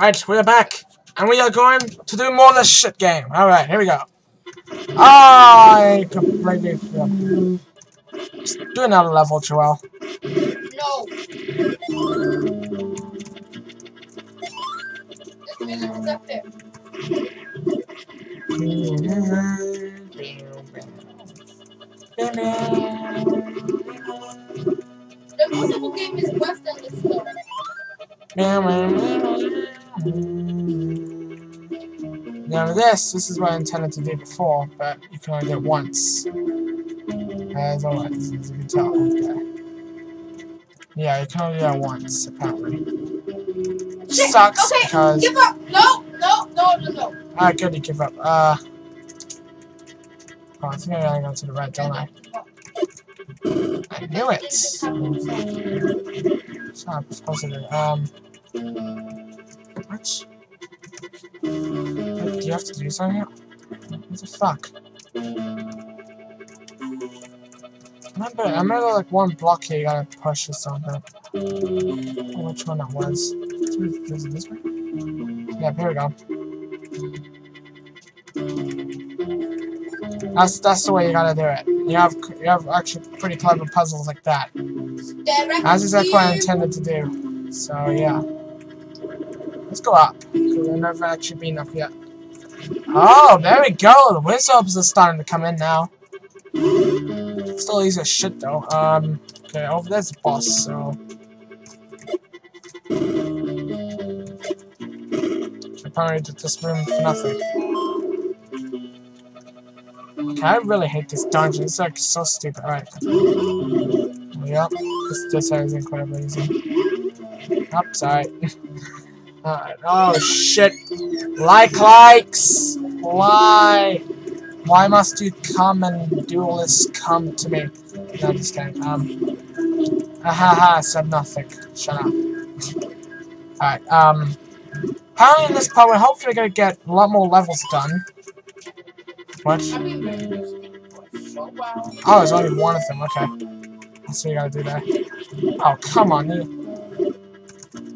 Right, we are back, and we are going to do more of this shit game. Alright, here we go. I completely do another level, Joel. No. This music is up there. The musical game is worse than the story. Now this, this is what I intended to do before, but you can only do it once. As always, as you can tell. Okay. Yeah, you can only do it once, apparently. Sucks okay, because Give up! No, no, no, no, no. I couldn't give up. Uh Oh, I think I gotta go to the right, don't I? I knew it! This happens, It's not supposed to do. Um What? Wait, do you have to do something? What the fuck? Remember, I remember like one block here you gotta push or something. I which one that was. Is it this way? Yeah, here we go. That's that's the way you gotta do it. You have you have actually pretty clever puzzles like that. That's exactly what I intended to do. So yeah. Let's go up. I've never actually been up yet. Oh, there we go. The wizards are starting to come in now. Still easy as shit though. Um okay, over there's the boss, so apparently did this room for nothing. Okay, I really hate this dungeon. It's like so stupid. Alright. Yep. This this is incredibly easy. Oh, sorry. Alright. Oh shit. Like likes. Why? Why must you come and duelists come to me? No, just kidding. Um. Ha ha ha. Said nothing. Shut up. Alright. Um. Apparently in this part we're hopefully gonna get a lot more levels done. What? I've been playing this game for so well. Oh, there's only one of them. Okay. That's what you gotta do there. Oh, come on. You...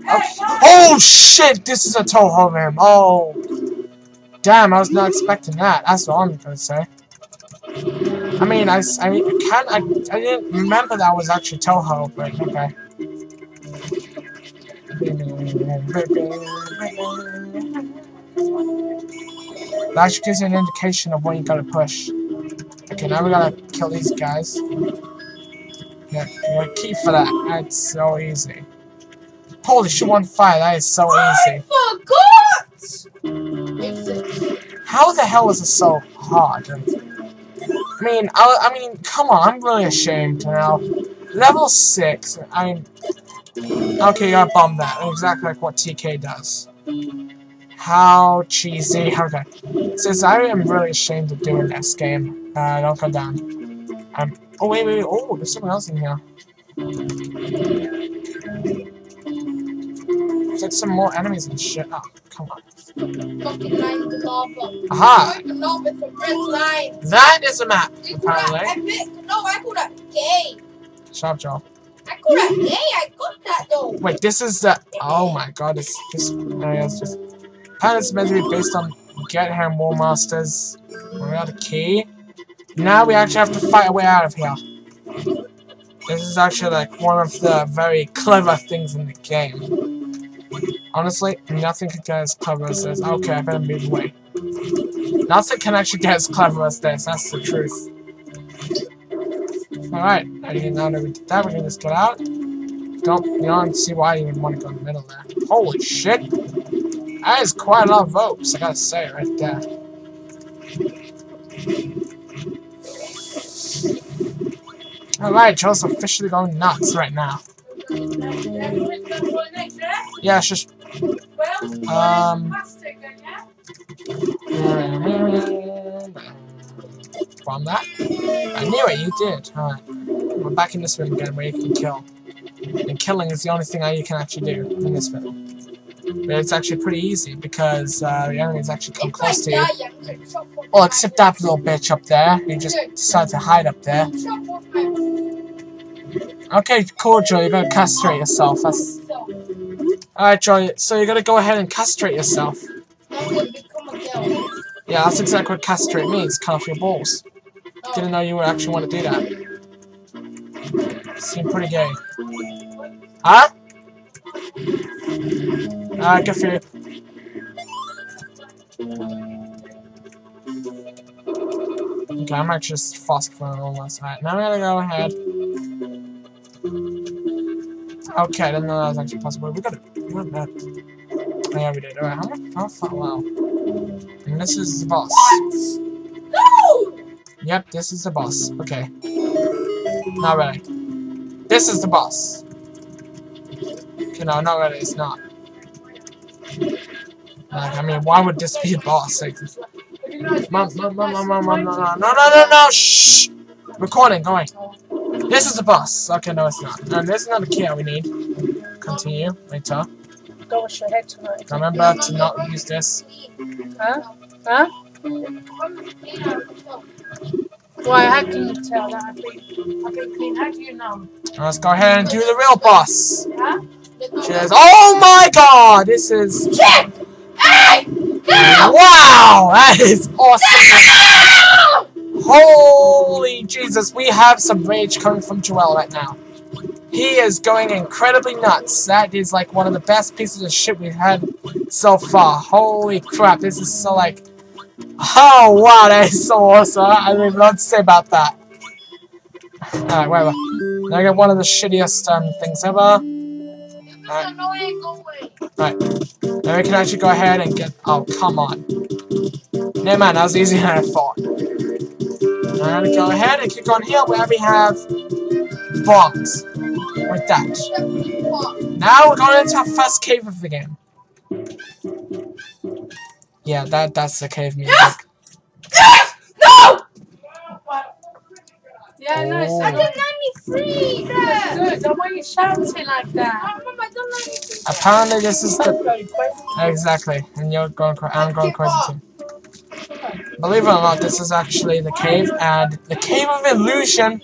Okay. Oh, shit! This is a Toho room. Oh. Damn, I was not expecting that. That's what I'm gonna say. I mean, I, I can't, I, I didn't remember that was actually Toho, but okay. That actually gives you an indication of when you gotta push. Okay, now we gotta kill these guys. Yeah, yeah key for that. That's so easy. Holy shit, one fire. That is so easy. I forgot! How the hell is it so hard? I mean, I, I mean, come on. I'm really ashamed now. Level six. I mean, okay, I bombed that. Exactly like what TK does. How cheesy. Okay. Since I am really ashamed of doing this game. Uh, don't go down. Um. Oh wait, wait. wait. Oh, there's someone else in here. There's some more enemies and shit. Oh, come on. Fucking line the lava. Aha! The lava a red line. That is a map. You call that Apparently. No, I call that gay. Shut up, Joel. I call that gay. I got that though. Wait, this is the. Oh my god, this this area is just. It's meant to be based on Get Here War Masters. We got a key. Now we actually have to fight our way out of here. This is actually like one of the very clever things in the game. Honestly, nothing can get as clever as this. Okay, I better move away. Nothing can actually get as clever as this. That's the truth. Alright, now that we did that, we can just get out. Don't, you see why you would want to go in the middle there. Holy shit! That is quite a lot of votes, I gotta say, right there. Alright, Joe's officially going nuts right now. Yeah, just. Um. That. I knew it, you did. Alright. We're back in this room again where you can kill. And killing is the only thing you can actually do in this film. But it's actually pretty easy because uh, the enemies actually come close to you. Well, except that little bitch up there. He just decided to hide up there. Okay, Cordial, You're gonna castrate yourself. That's Alright, Joy, so you're gonna go ahead and castrate yourself. I'm gonna. Yeah, that's exactly what castrate means, cut off your balls. Didn't know you would actually want to do that. Seemed pretty gay. Huh? Alright, good for you. Okay, I'm actually just fast forwarding all this. Alright, now we gotta go ahead. Okay, I didn't know that was actually possible. We got it. We got that. Oh, yeah, we did. Alright, how much? How far? Wow. And this is the boss. No! Yep, this is the boss. Okay. Not really. This is the boss. Okay, no, not really. It's not. Like, I mean, why would this be a boss? Like, mom, mom, mom, mom, mom, mom, no, no, no, no, no, shh! Recording, going. This is the boss. Okay, no, it's not. And this is not the key that we need. Continue later. Go wash your head tonight. Remember to not use this. Huh? Huh? Why, how can you tell that I've been, I've been clean? How do you know? Let's go ahead and do the real boss. Huh? Cheers. Oh my god, this is... Hey! No! Wow, that is awesome. Holy Jesus, we have some rage coming from Joel right now. He is going incredibly nuts. That is like one of the best pieces of shit we've had so far. Holy crap, this is so like... Oh wow, that is so awesome. I don't even know what to say about that. Alright, whatever. Now I got one of the shittiest um, things ever. Alright. Right. Then we can actually go ahead and get... Oh, come on. No man, that was easier than I thought. Now we go ahead and click on here where we have bombs. With that. Now we're going into our first cave of the game. Yeah, that that's the cave music. No! Yeah, no, it's Oh. I not didn't let me free that. good. Then why are you shouting like that? Oh, Mom, I don't let me free Apparently this is the... Bloody crazy. Exactly. And you're going cra- I'm going crazy too. Believe it or not, this is actually the cave, and the Cave of Illusion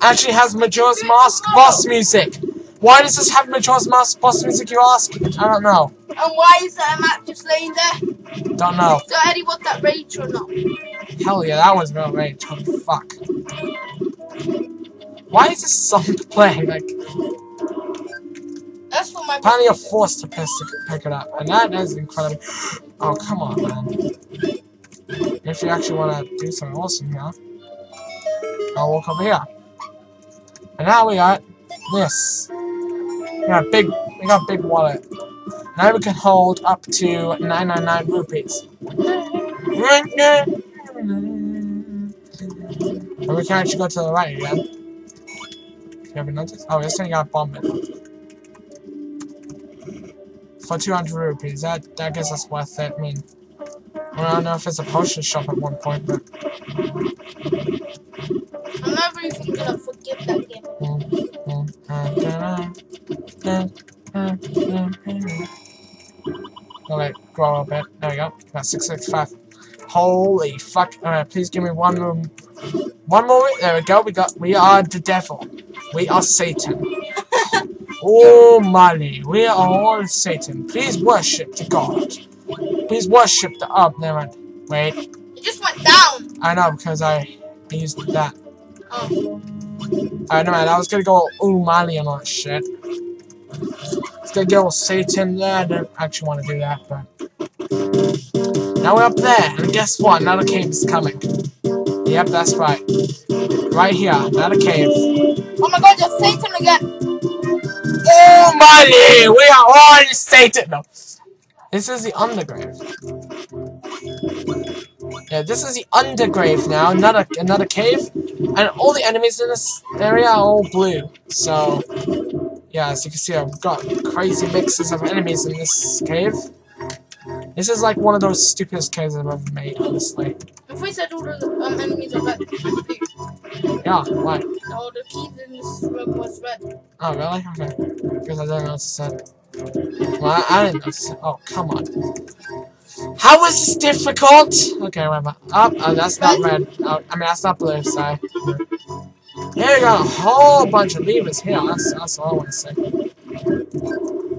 actually has Majora's Mask boss music. Why does this have Majora's Mask boss music, you ask? I don't know. And why is that map just laying there? Don't know. So Eddie, was that rage or not? Hell yeah, that was real rage. Holy fuck. Why is this song playing? Like, That's for my apparently you're forced to pick pick it up, and that is incredible. Oh, come on, man. If you actually want to do something awesome here, I'll walk over here. And now we got this. We got a big, we got a big wallet. Now we can hold up to 999 rupees. And we can actually go to the right again. You ever notice? Oh, this thing got bombed. For 200 rupees, that, that guess that's worth it. I mean, I don't know if it's a potion shop at one point, but I'm never even gonna forgive that game. Alright, grow a bit. There we go. Got 665. Holy fuck. Alright, please give me one more. One more. There we go. We got. We are the devil. We are Satan. oh, Molly. We are all Satan. Please worship the God. Please worship the. Oh, never mind. Wait. It just went down. I know because I used that. Oh. I know, man. I was gonna go ooh Mali and all that shit. It's gonna go Satan there. I don't actually want to do that, but now we're up there, and guess what? Another cave is coming. Yep, that's right. Right here, another cave. Oh my god, you're Satan again. Oh Mali, we are all Satan. No, this is the undergrave. Yeah, this is the undergrave now. Another another cave, and all the enemies in this area are all blue. So, yeah, as you can see, I've got crazy mixes of enemies in this cave. This is like one of those stupidest caves I've ever made, honestly. If we said all the um, enemies are red, Yeah, why? all the keys in this room was red. Oh, really? Okay. Because I don't notice that. Well, I, I didn't it. Oh, come on. How is this difficult? Okay, whatever. Oh, oh that's not red. Oh, I mean, that's not blue, sorry. Here we got a whole bunch of levers here. That's, that's all I want to say.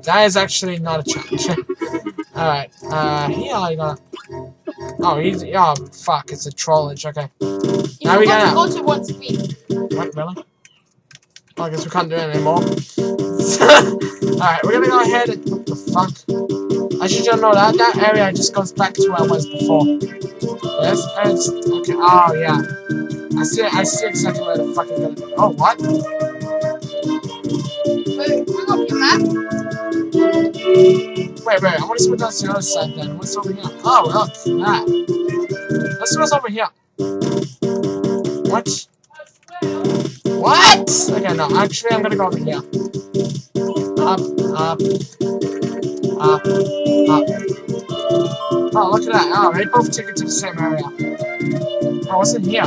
That is actually not a challenge. Alright, uh, here I got. Oh, he's. Oh, fuck, it's a trollage. Okay. You Now we gotta- to go to one speed. What, really? Oh, I guess we can't do it anymore. Alright, we're gonna go ahead and. What the fuck? I should just know that that area just goes back to where I was before. Yes, it's, okay. Oh yeah, I see. I see exactly where the fuck is gonna. Be. Oh what? Wait, bring up your map. Wait, wait. I want to see what that's the other side then. What's over here? Oh, look that. Let's see what's over here. What? What? Okay, no. Actually, I'm gonna go over here. Up, up, up, up. Oh, look at that. Oh, they both took it to the same area. Oh, what's in here?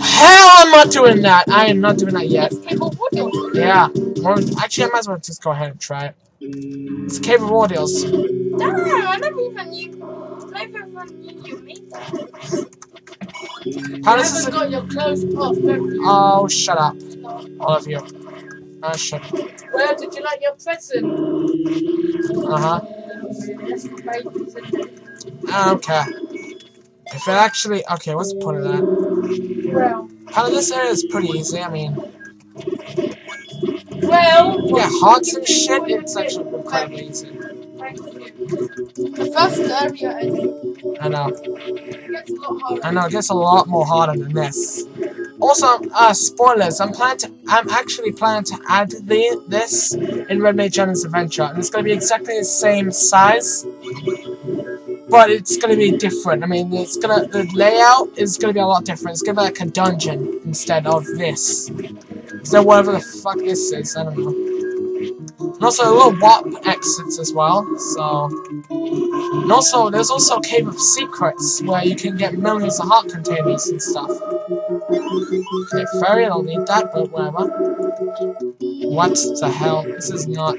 Hell, I'm not doing that. I am not doing that yet. It's cable audio. Yeah. Well, actually, I might as well just go ahead and try it. It's a cave of ordeals. Damn, I never even knew. I never even knew you made that. How does this? got your clothes off. Oh, shut up, No. All of you. Oh, shut. Where did you like your present? Uh huh. That's great. I don't care. If it actually, okay, what's the point of that? Well, How this area is pretty easy. I mean, well. yeah, hearts and shit. It's actually incredibly easy. Thank you. The first area and I know. it gets a lot harder. I know. It gets a lot more harder than this. Also, uh, spoilers. I'm planning to. I'm actually planning to add the this in Red Mage Jennings Adventure, and it's going to be exactly the same size, but it's going to be different. I mean, it's gonna the layout is going to be a lot different. It's going to be like a dungeon instead of this. So whatever the fuck this is, I don't know. And also, a little warp exits as well. So, and also, there's also a cave of secrets where you can get millions of heart containers and stuff. Okay, fairy, I don't need that, but whatever. What the hell? This is not.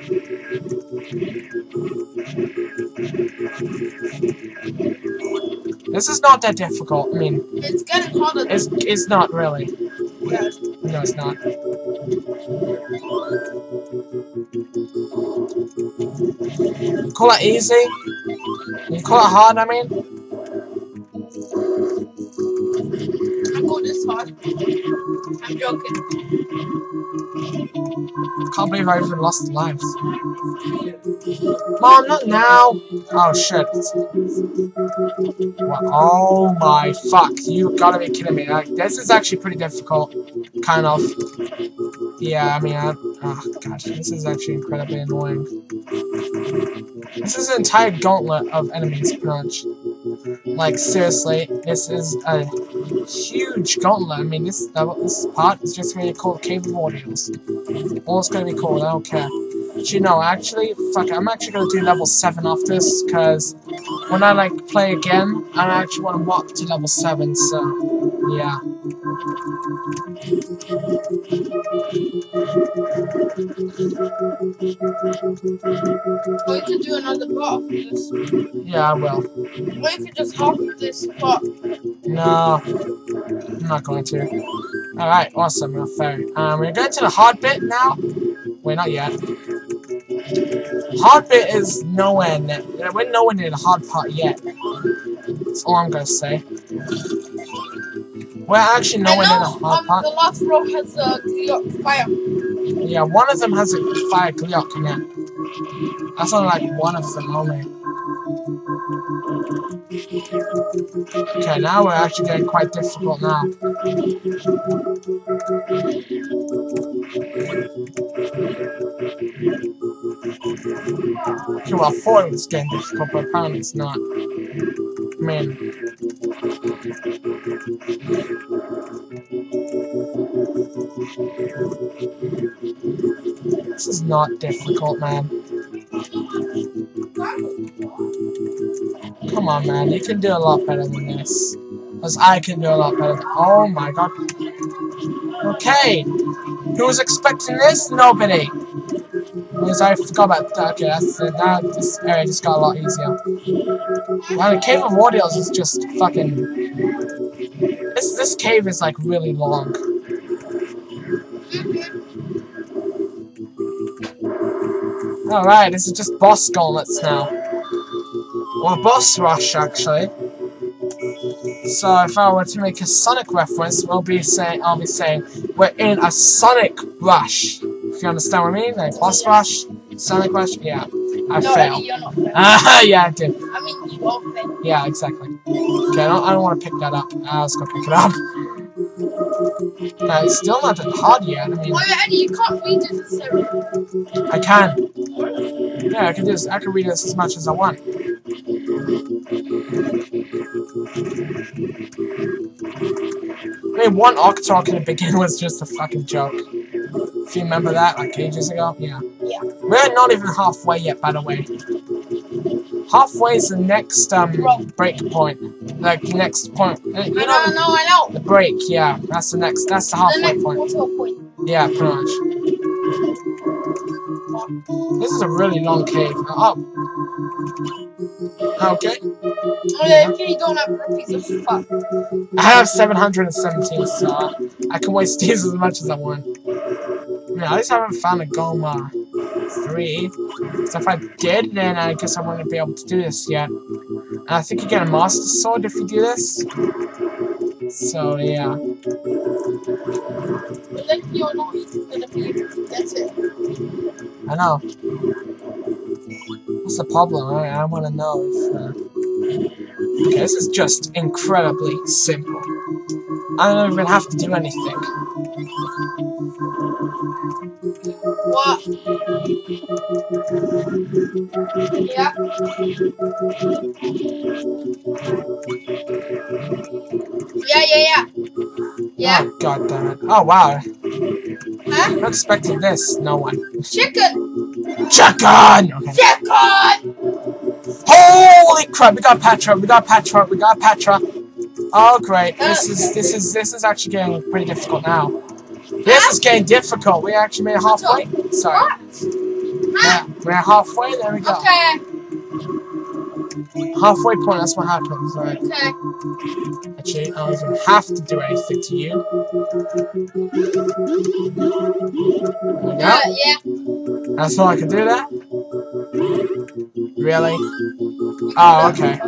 This is not that difficult. I mean, It's getting harder. it's it's not really. Yeah. No, it's not. You call it easy? You call it hard, I mean? This hard. I'm joking. Can't believe I even lost lives. Mom, not now! Oh shit. What? Oh my fuck. You gotta be kidding me. Like, this is actually pretty difficult. Kind of. Yeah, I mean, I, oh god, this is actually incredibly annoying. This is an entire gauntlet of enemies, pretty much. Like, seriously, this is a huge gauntlet. I mean, this level, this part is just gonna be called Cave of Ordeals. All it's gonna be called, I don't care. But you know, actually, fuck it, I'm actually gonna do level 7 after this, because when I, like, play again, I actually want to walk to level 7, so, yeah. You could do another part of this. Yeah, I will. You could just half this part. No, I'm not going to. Alright, awesome, we're fair. Um, we're going to the hard bit now. Wait, not yet. Hard bit is nowhere near. We're nowhere near the hard part yet. That's all I'm gonna say. We're actually nowhere near the know hard um, part. the last row has a Gleeok fire. Yeah, one of them has a fire Gleeok in it. That's only like one of them only. Okay, now we're actually getting quite difficult now. Okay, well, I thought it was getting difficult, but apparently it's not. I mean, this is not difficult, man. Come on, man. You can do a lot better than this. Because I can do a lot better Oh my god. Okay. Who was expecting this? Nobody. Because I forgot about that. Okay, that's uh, now this area just got a lot easier. Wow, the Cave of Ordeals is just fucking... This, this cave is like really long. Alright, this is just boss gauntlets now. Or boss rush, actually. So if I were to make a Sonic reference, we'll be saying I'll be saying we're in a Sonic rush. If you understand what I mean, like boss rush, Sonic rush, yeah. I no, fail. Eddie, you're not fair. Ah, yeah, I did. I mean, you fair. Yeah, exactly. Okay, I don't, I don't want to pick that up. Uh, let's go pick it up. Okay, it's still not that hard yet. I mean, Eddie, you can't read it. I can. Yeah, I can this. I can read this as much as I want. I mean, one Octorok in the beginning was just a fucking joke. If you remember that, like ages ago, yeah. Yeah. We're not even halfway yet, by the way. Halfway is the next um break point. Like next point. Uh, You know, I know know, I know. the break, yeah. That's the next. That's the The halfway next point. point. Yeah, pretty much. This is a really long cave. Oh. Okay. Oh, yeah, if you don't have rupees, oh, fuck. I have 717, so I can waste these as much as I want. I mean, at least I haven't found a Goma 3. So if I did, then I guess I wouldn't be able to do this yet. And I think you get a Master Sword if you do this. So, yeah. Then you're not even gonna be able to get it. I know. What's the problem? I, I want to know if. Uh... Okay, this is just incredibly simple. I don't even have to do anything. What? Yeah. Yeah, yeah, yeah. Yeah. Oh, God damn it. Oh, wow. Huh? Not expecting this. No one. Chicken! Chicken! Okay. Chicken! Holy crap! We got Patra. We got Patra. We got Patra. Oh, great. This is this is this is actually getting pretty difficult now. This is getting difficult. We actually made it halfway. Sorry. Yeah, we're halfway. There we go. Okay, Halfway point. That's what happens. Okay. Actually, I don't even have to do anything to you. There we Yeah. That's all I can do that? Really? Oh, okay.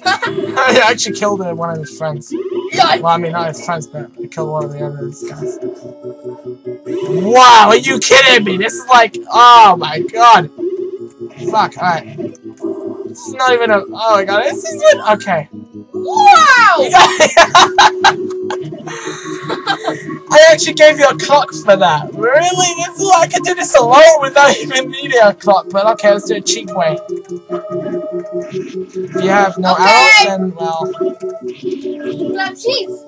I actually killed uh, one of his friends. Yeah, Well, I mean, not his friends, but I killed one of the other guys. Wow, are you kidding me? This is like, oh my god. Fuck, alright. This is not even a, oh my god, this is even, okay. Wow! I actually gave you a clock for that. Really? This is I could do this alone without even needing a clock, but okay, let's do it cheap way. If you have no Okay. arrows, then, well, cheese.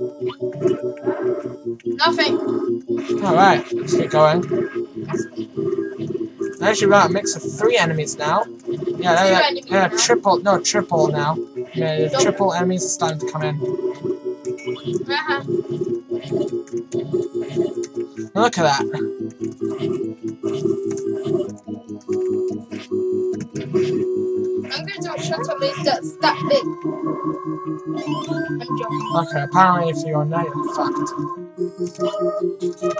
Nothing. alright, let's get going. I Actually, got a mix of three enemies now. Yeah, they're, now. triple, no, triple now. Yeah, triple enemies are starting to come in. Uh-huh. Look at that. I'm to do a shot on this that's that big. I'm joking. Okay, apparently if you're not, you're fucked.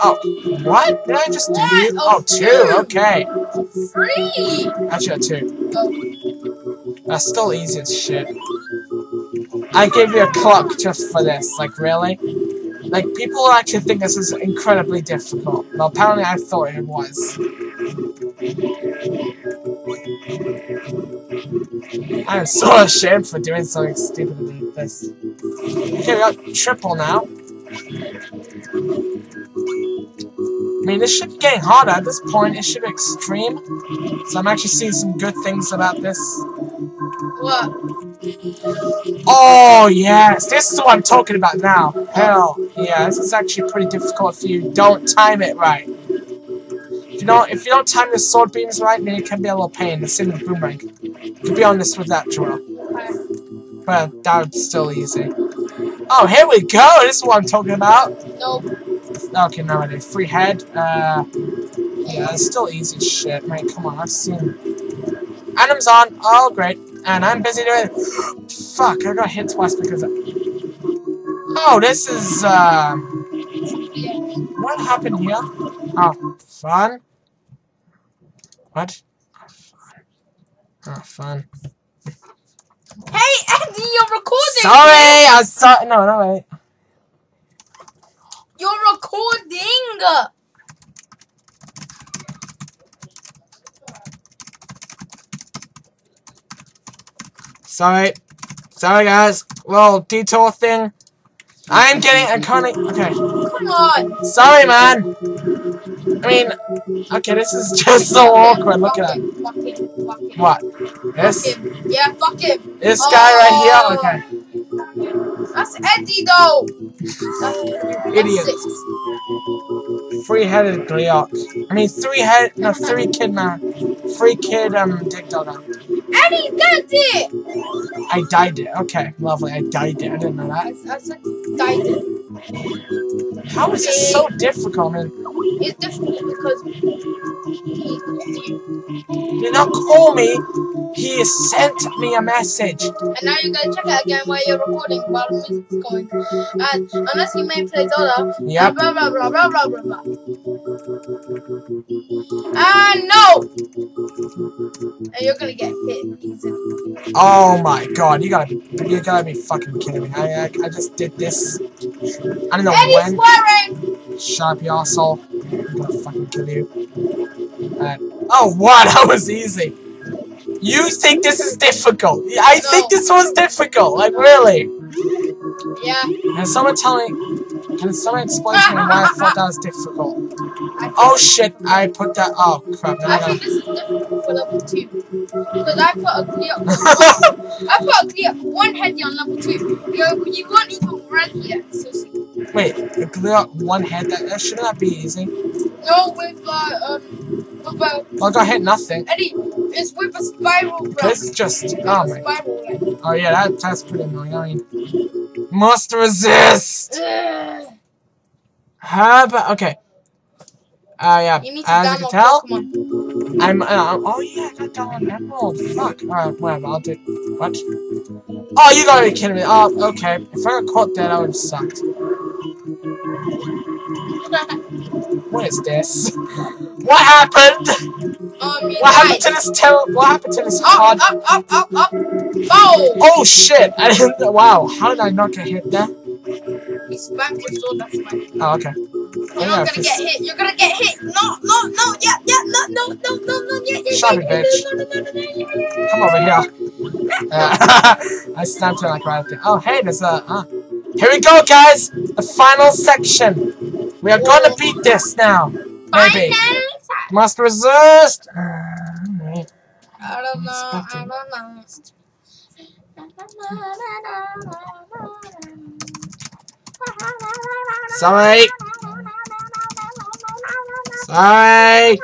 Oh, what? Did I just do? Oh, two. Okay. Free! Actually, two. That's still easy as shit. I gave you a clock just for this. Like, really? Like, people actually think this is incredibly difficult. Well, apparently I thought it was. I am so ashamed for doing something stupid like this. Okay, we got triple now. I mean, this should be getting harder. At this point, it should be extreme. So I'm actually seeing some good things about this. what? Oh, yes. This is what I'm talking about now. Hell, yeah. This is actually pretty difficult if you don't time it right. If you don't, if you don't time the sword beams right, then it can be a little pain. The same with boomerang. To be honest with that, Joel. But that's still easy. Oh, here we go. This is what I'm talking about. Nope. Okay, now I did. Free head. Uh, yeah, it's still easy as shit. Man, come on. I've seen. Adam's on. Oh, great. And I'm busy doing. Fuck! I got hit twice because. Of... Oh, this is. Yeah. what happened here? Oh, fun. What? Oh, fun. Hey, Andy, you're recording. Sorry, I saw. No, no, wait. You're recording. Sorry. Sorry, guys. Little detour thing. I'm getting a conic. Okay. Come on. Sorry, man. I mean, okay, this is just so awkward. Look at that. him, Fuck him. Fuck him. What? This? Yeah, fuck him. This guy right here? Oh. Okay. That's Eddie though. Idiot. Three-headed Gleeok. I mean, three-head. No, three kid man. Three kid, um, dick dog. Eddie did it. I died it. Okay, lovely. I died it. I didn't know that. I, I said guided. How is this so difficult? Man? It's difficult because he called you. he did not call me. He sent me a message. And now you gotta check it again while you're recording while the music's going. And unless you may play Zelda, Yep. blah blah blah blah blah blah blah. And no! And you're gonna get hit easily. Oh my god, you gotta, you gotta be fucking kidding me. I, I, I just did this. I don't know Eddie's when. swearing! Shut up, you asshole. I'm gonna fucking kill you. Uh, oh, what? That was easy. You think this is difficult? I think this was difficult. Like, really? Yeah, Can someone tell me? Can someone explain to me why I thought that was difficult? I, Oh shit! I put that. Oh crap! I I think this is difficult for level 2. Because I put a clear I put a clear one heady on level 2. You, you weren't even ready yet, so see. Wait, a clear one head. That, that shouldn't that be easy? No, with uh, um, with a I got hit nothing. Eddie, it's with a spiral. This is just. With Oh my. spiral. Oh yeah, that that's pretty annoying. I mean, must resist. How about okay? Uh yeah. You need to As you can tell, Pokemon. I'm. Uh, oh yeah, I got down Emerald. Fuck. Alright, whatever. I'll do. What? Oh, you gotta be kidding me. Oh, okay. If I got caught dead, I would have sucked. What is this? What happened? um, What happened to this terror? What happened to this Up, up, up, up, up. Oh! Oh shit! I didn't. Wow. How did I not get hit there? He spammed your sword, that's fine. Oh okay. You're not gonna get hit. You're gonna get hit. No, no, no, yeah, yeah, no, no, no, no, no, yeah, yeah, Shut it, bitch. Come over here. Uh, I stabbed her like right there. Oh, hey, there's a. Uh. Here we go, guys. The final section. We are gonna beat this now. Maybe. Final Must resist. Uh. I don't know, I don't know. Sorry. Sorry.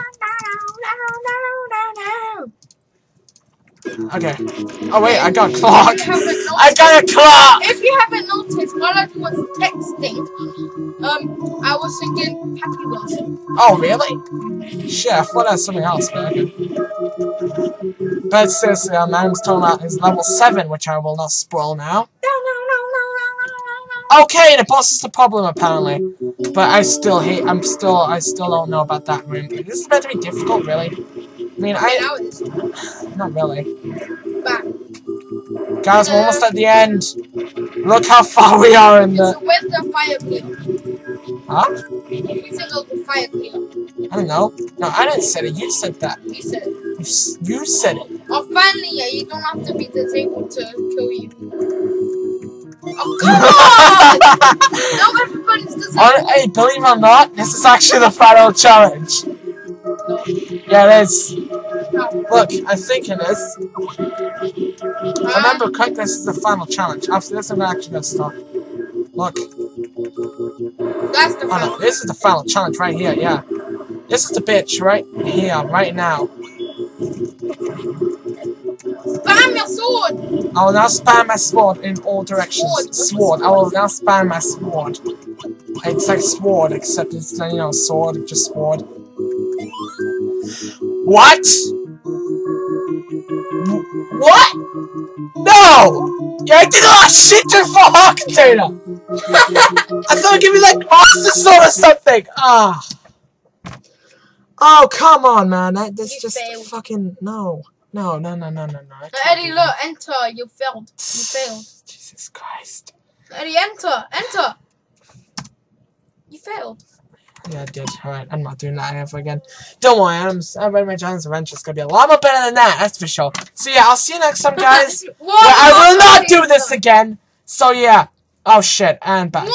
Okay. Oh wait, I got a clock. If you haven't I got a clock. If you haven't noticed, while I was texting, um, I was singing Happy Wheels. Oh really? Shit, I thought that was something else. But okay. But seriously, uh, man's talking about his level seven, which I will not spoil now. Okay, the boss is the problem apparently, but I still hate. I'm still. I still don't know about that room. This is meant to be difficult, really. I mean, I not really. back. Guys, we're almost at the end. Look how far we are in So the. where's the fire Gleeok? Huh? We said the fire Gleeok. I don't know. No, I didn't say it. You said that. You said it. You, you said it. Oh, finally, yeah, you don't have to be disabled to kill you. Oh, come on! now everybody's disabled. hey, believe it or not, this is actually the final challenge. Yeah, it is. Look, I think it is. If I remember correctly, this is the final challenge. After this, I'm actually gonna stop. Look, That's the oh no, final. this is the final challenge right here, yeah. This is the bitch right here, right now. Your sword! I will now spam my sword in all directions. Sword, Sword. I will now spam my sword. It's like sword, except it's not, you know sword, just sword. What? What? No! Yeah, I did not shit your for hot container. I thought it'd give me like master sword or something. Ah. Oh, come on, man. That, that's You just failed. fucking... No. No, no, no, no, no, no. Eddie, look, enter. You failed. You failed. Jesus Christ. Eddie, enter. Enter. You failed. Yeah, I did. Alright, I'm not doing that ever again. Don't worry, I'm, I read my Giants Adventure. It's gonna be a lot more better than that, that's for sure. So yeah, I'll see you next time, guys. I will not do this again. So yeah. Oh shit, and back.